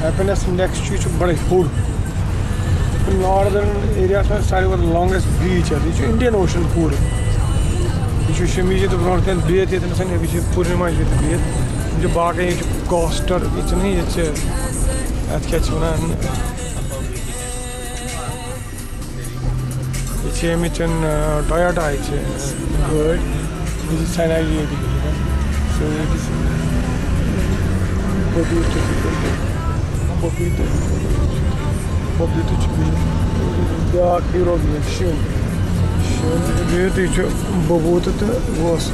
Happiness index बड़े हूर northern area सारे लॉन्गेस्ट बीच यह इंडियन ओशन पूर यह शमीज तो ब्रोह बिहत ये पूर्णिमा बिहत बाकी कॉस्टर ये क्या वन यह अमिच टोयोटा गाड़ी ये победу, победу тебе. Да, Кировне, все. Все, бабут это вас.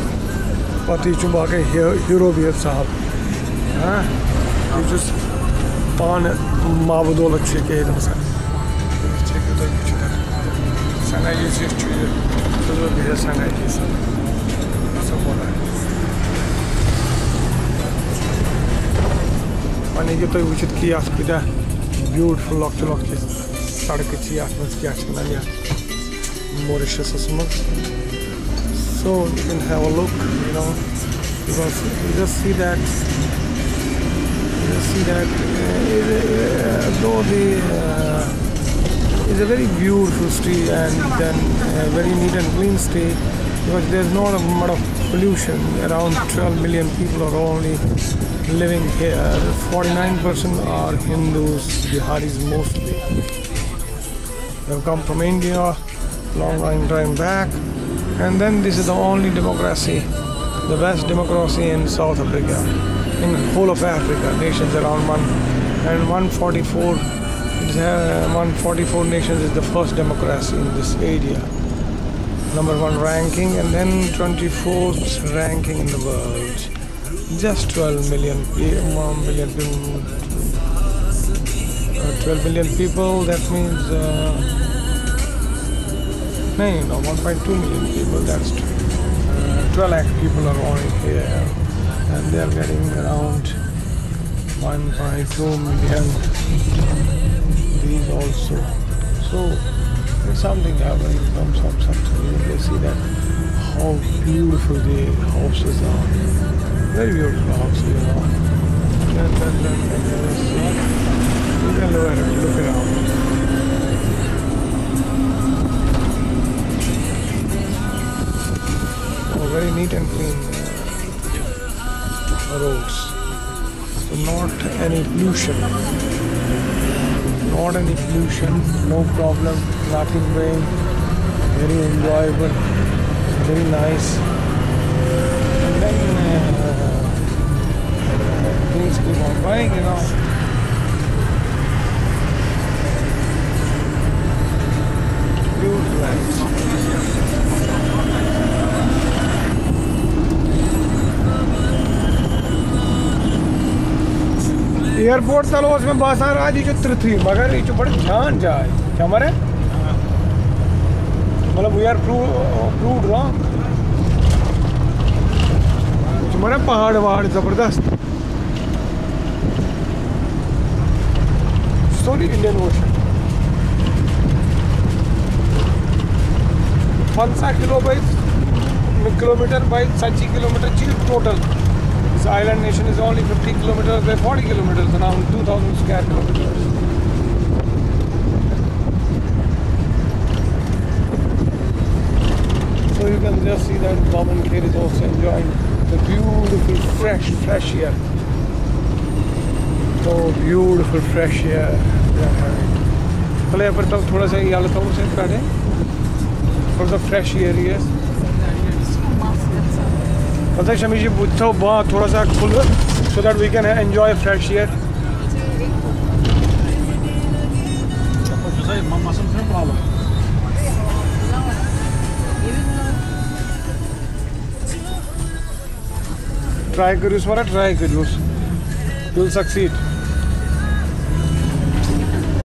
Пати чубака Хировне сахаб. Ha? Ucuz pan mabud olarak çekeydim sen. Çekiyor da güçler. Sana yiyecek çünkü. Kızıl bir de sana yiyecek. Nasıl kolay. মানে যে তোই উচিত কি আসপিটা beautiful lokçı lokçı şarkıcı yapması gerçekten ya Mauritius asımız so you can have a look you know because you just see that you see that uh, is, uh, uh, a very beautiful street and then a very neat and clean street because there's not a lot of pollution around 12 million people are only living here. 49% are Hindus, Biharis mostly. They have come from India, long, long time back. And then this is the only democracy, the best democracy in South Africa, in the whole of Africa, nations around one, and 144, uh, 144 nations is the first democracy in this area. Number one ranking and then 24th ranking in the world just 12 million, million people, uh, 12 million people, that means uh, no, no, 1.2 million people, that's uh, 12 lakh people are only here and they are getting around 1.2 million these also. So there's something happening from some something. They see that how beautiful the houses are. Very beautiful houses, you know. And then, then, then there is, you can look, it, look around. Oh, very neat and clean uh, roads. So not any pollution. Not any pollution, no problem, nothing rain. Very enjoyable, very nice. And then uh, things keep on going, you know. Airport तल में बसान आज यह त्रिथी मगर यह बड़ी जान जाए क्या मरे मतलब वी आर प्रूव रॉन्ग मरे पहाड़ वहाड़ जबरदस्त solely Indian Ocean. 15 kilobytes kilometer by 30 kilometer total. This island nation is only 50 kilometers by 40 kilometers, around 2000 square kilometers. So you can just see that Bob and Kate is also enjoying the beautiful fresh, fresh air. तो beautiful fresh air भले पर तब थोड़ा सा ये तो से काटे थोड़ा सा फ्रेश एयर ही है पता है शमी जी बुझो बहुत थोड़ा सा खुल so that we can enjoy fresh air try करूँ ट्राई करूँ you'll succeed